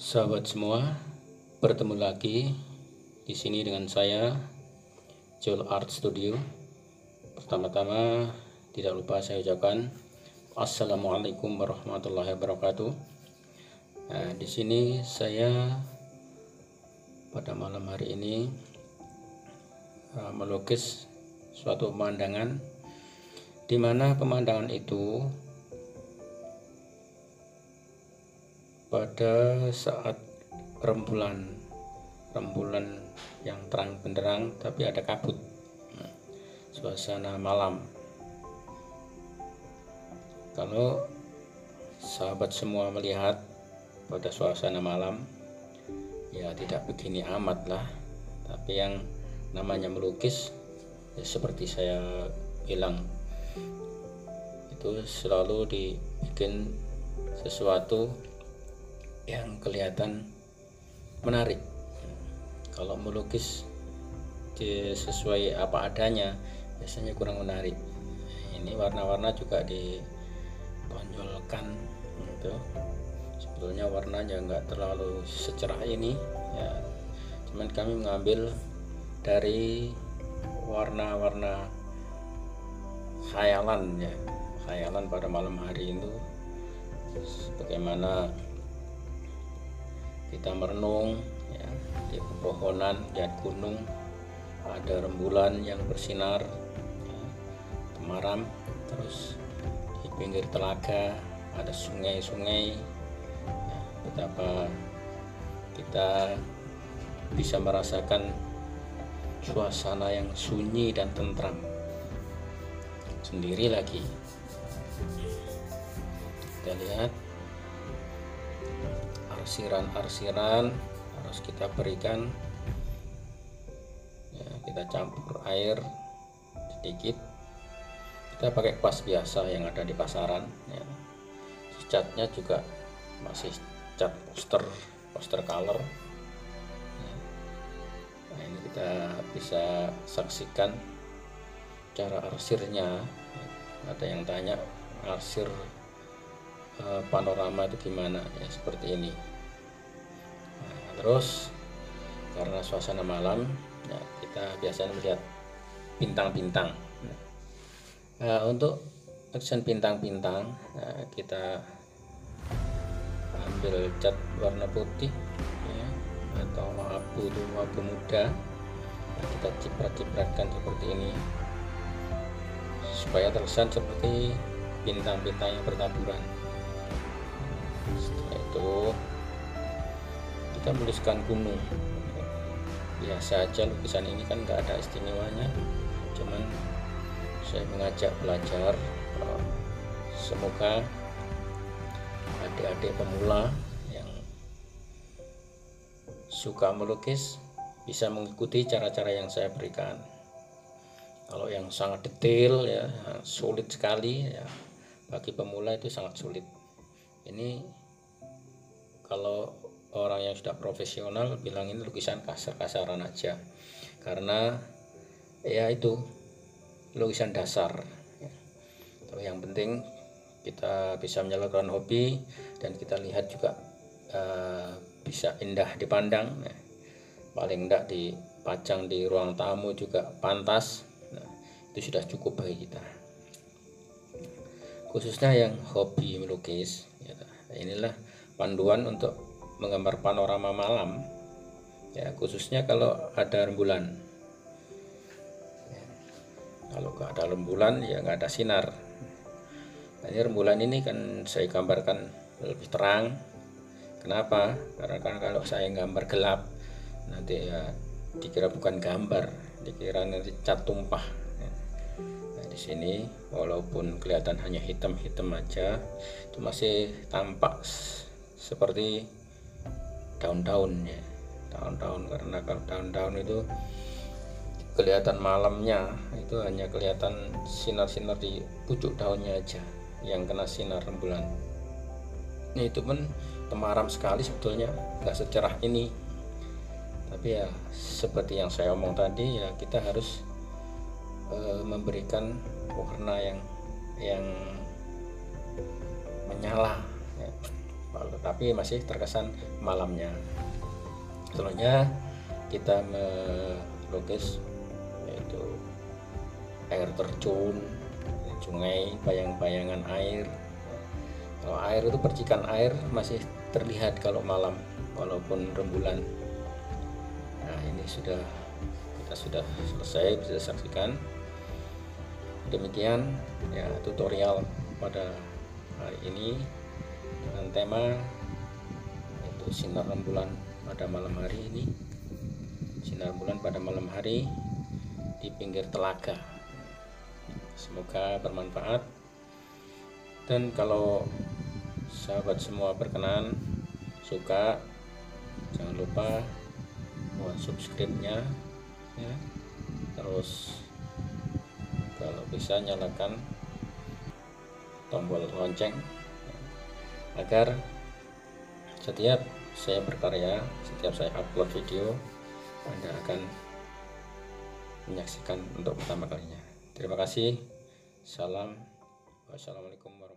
Sahabat semua, bertemu lagi di sini dengan saya Joel Art Studio. Pertama-tama tidak lupa saya ucapkan Assalamualaikum warahmatullahi wabarakatuh. Nah, di sini saya pada malam hari ini uh, melukis suatu pemandangan di mana pemandangan itu pada saat rembulan. Rembulan yang terang benderang tapi ada kabut. Suasana malam. Kalau sahabat semua melihat pada suasana malam ya tidak begini amat lah. Tapi yang namanya melukis ya seperti saya bilang itu selalu dibikin sesuatu yang kelihatan menarik. Kalau melukis sesuai apa adanya biasanya kurang menarik. Ini warna-warna juga ditonjolkan gitu. Sebetulnya warnanya nggak terlalu secerah ini ya. Cuman kami mengambil dari warna-warna khayalan ya. Khayalan pada malam hari itu bagaimana kita merenung ya, di pepohonan dan gunung. Ada rembulan yang bersinar ya, temaram terus di pinggir telaga ada sungai-sungai. Ya, betapa kita bisa merasakan suasana yang sunyi dan tentram. Sendiri lagi. Kita lihat arsiran-arsiran harus kita berikan. Ya, kita campur air sedikit. Kita pakai kuas biasa yang ada di pasaran ya. catnya juga masih cat poster poster color. Ya. nah ini kita bisa saksikan cara arsirnya. Ada yang tanya arsir eh, panorama itu gimana? Ya seperti ini terus karena suasana malam ya, kita biasanya melihat bintang-bintang. Nah, untuk action bintang-bintang nah, kita ambil cat warna putih ya, atau abu itu abu muda. Nah, kita ciprat-cipratkan seperti ini supaya terkesan seperti bintang-bintang yang bertaburan. Setelah itu kita menuliskan gunung. Biasa aja lukisan ini kan nggak ada istimewanya. Cuman saya mengajak belajar eh, semoga adik-adik pemula yang suka melukis bisa mengikuti cara-cara yang saya berikan. Kalau yang sangat detail ya sulit sekali ya bagi pemula itu sangat sulit. Ini kalau orang yang sudah profesional bilang ini lukisan kasar-kasaran aja karena ya itu lukisan dasar ya. yang penting kita bisa menyalurkan hobi dan kita lihat juga uh, bisa indah dipandang ya. paling enggak dipajang di ruang tamu juga pantas nah, itu sudah cukup bagi kita khususnya yang hobi melukis ya. inilah panduan untuk menggambar panorama malam ya khususnya kalau ada rembulan. Kalau nggak ada rembulan ya nggak ada sinar. Nah, ini rembulan ini kan saya gambarkan lebih terang. Kenapa? Karena kan kalau saya gambar gelap nanti ya dikira bukan gambar dikira nanti cat tumpah. Nah, di sini walaupun kelihatan hanya hitam-hitam aja itu masih tampak seperti daun-daun ya daun-daun karena kalau daun-daun itu kelihatan malamnya itu hanya kelihatan sinar-sinar di pucuk daunnya aja yang kena sinar rembulan. Ini itu pun temaram sekali sebetulnya nggak secerah ini. Tapi ya seperti yang saya omong tadi ya kita harus e, memberikan warna yang yang menyala ya. Tetapi masih terkesan malamnya. Selanjutnya kita melukis yaitu air terjun sungai bayang-bayangan air. Kalau air itu percikan air masih terlihat kalau malam walaupun rembulan. Nah ini sudah kita sudah selesai bisa saksikan. Demikian ya tutorial pada hari ini dengan tema itu sinar rembulan pada malam hari ini. Sinar bulan pada malam hari di pinggir telaga. Semoga bermanfaat. Dan kalau sahabat semua berkenan suka jangan lupa buat subscribe-nya ya. terus kalau bisa nyalakan tombol lonceng agar setiap saya berkarya setiap saya upload video anda akan menyaksikan untuk pertama kalinya. Terima kasih. Salam. Wassalamualaikum warahmatullahi